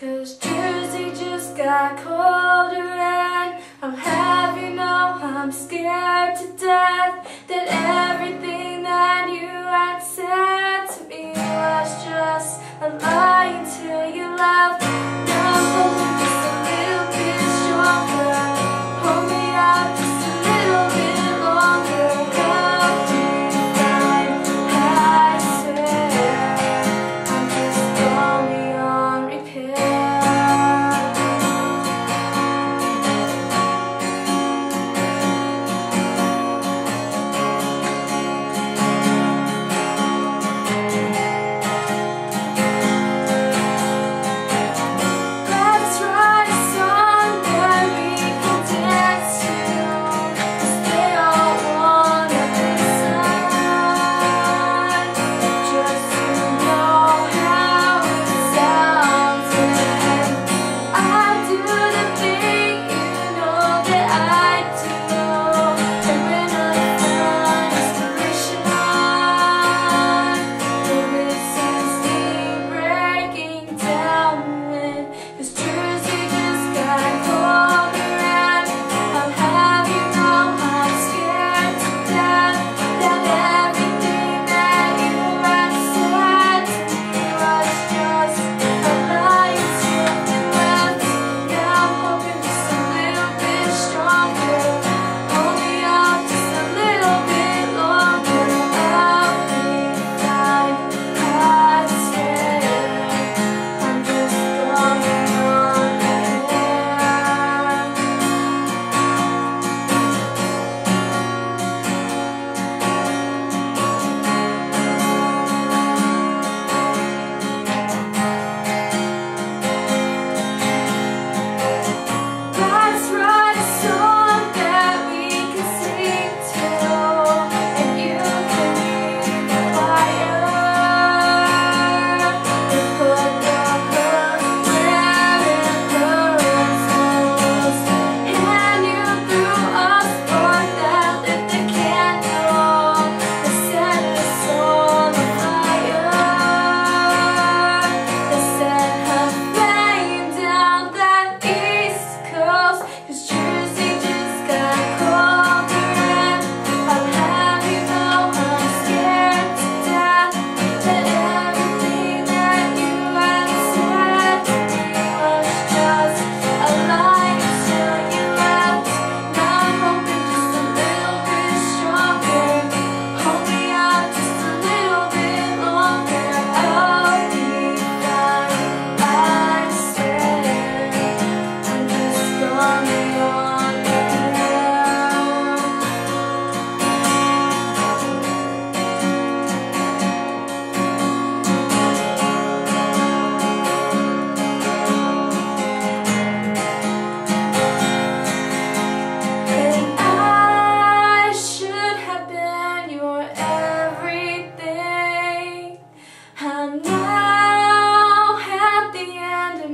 Cause Jersey just got colder and I'm having no, I'm scared to death That everything that you had said to me was just a lie until you left.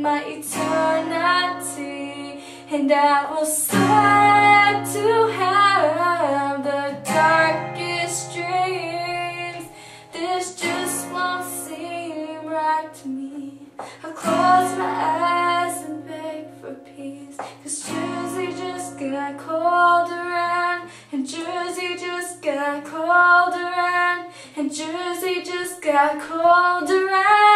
my eternity And I will start to have the darkest dreams. This just won't seem right to me. I'll close my eyes and beg for peace. Cause Jersey just got colder and And Jersey just got colder and And Jersey just got colder around.